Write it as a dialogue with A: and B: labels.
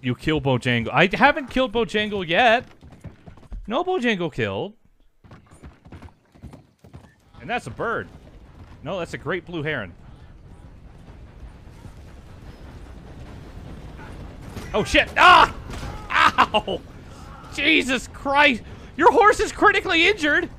A: You kill Bojangle. I haven't killed Bojangle yet. No Bojangle killed. And that's a bird. No, that's a great blue heron. Oh shit! Ah! Ow! Jesus Christ! Your horse is critically injured!